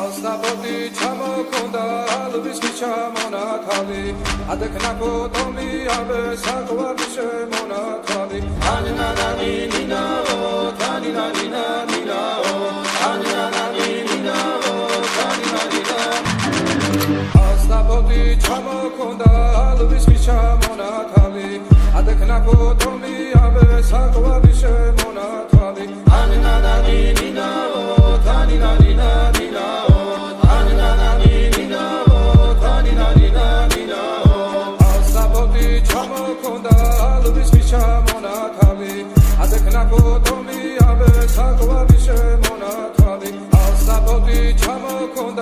ასნაბოდი ჩამოქონდა ალვის ჩამონათალი ადექნა ფოტომი აბე საყვარი შემონათალი. ანინანანი ნინაო თანინანინა ნინაო ანინანანი ნინაო თანინანინა ასნაბოდი ჩამოქონდა ალვის ჩამონათალი ადექნა ფოტომი აბე საყვარი შემონათალი ჩამოქონდა ალვის ჩამონათალი ადექნა ფოტომი აბე საყვარი შემონათალი. ასაბოდი ჩამოქონდა ალვის ჩამონათალი